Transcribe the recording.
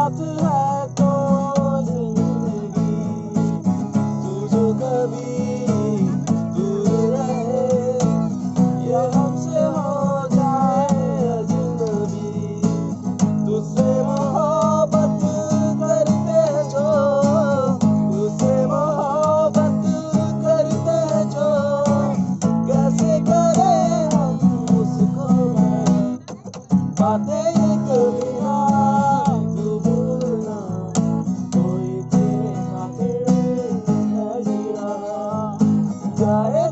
साथ है तो But they could be hard. जाए।